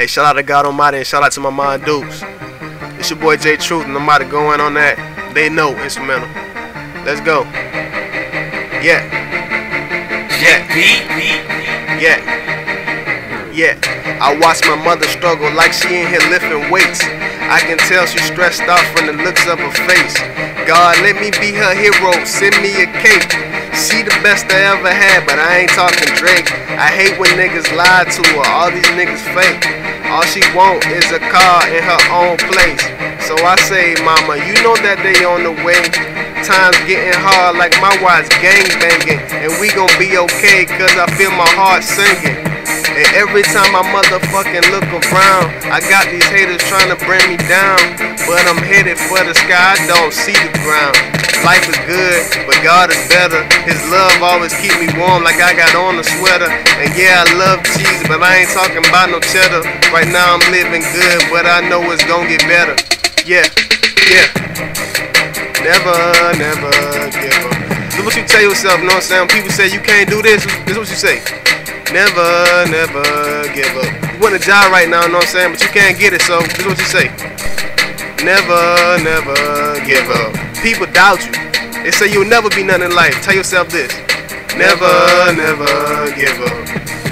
Hey, shout out to God Almighty and shout out to my mind Dukes. It's your boy J Truth and I'm about to go in on that. They know instrumental. Let's go. Yeah. Yeah. Yeah. Yeah. I watch my mother struggle like she in here lifting weights. I can tell she's stressed out from the looks of her face. God, let me be her hero. Send me a cake. She the best I ever had, but I ain't talking Drake. I hate when niggas lie to her. All these niggas fake. All she want is a car in her own place. So I say, mama, you know that they on the way. Times getting hard like my wife's gang banging. And we gon' be okay, cause I feel my heart singing. And every time I motherfucking look around, I got these haters trying to bring me down. But I'm headed for the sky, I don't see the ground. Life is good, but God is better. His love always keep me warm like I got on a sweater. And yeah, I love cheese, but I ain't talking about no cheddar. Right now I'm living good, but I know it's gonna get better. Yeah, yeah. Never, never give up. This what you tell yourself, you know what I'm saying? People say you can't do this, this is what you say. Never, never give up. You want a job right now, you know what I'm saying? But you can't get it, so this is what you say. Never, never give up. People doubt you. They say you'll never be nothing in life. Tell yourself this. Never, never give up.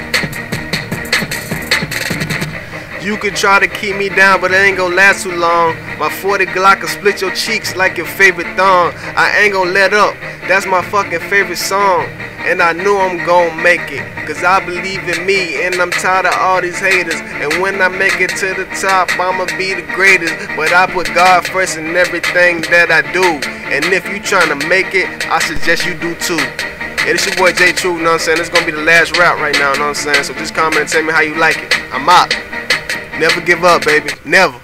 You can try to keep me down, but it ain't gonna last too long. My 40 Glock will split your cheeks like your favorite thong. I ain't gonna let up. That's my fucking favorite song. And I know I'm gonna make it. Cause I believe in me and I'm tired of all these haters. And when I make it to the top, I'ma be the greatest. But I put God first in everything that I do. And if you trying to make it, I suggest you do too. Yeah, this your boy J Truth, you know what I'm saying? It's gonna be the last rap right now, you know what I'm saying? So just comment and tell me how you like it. I'm out. Never give up, baby. Never.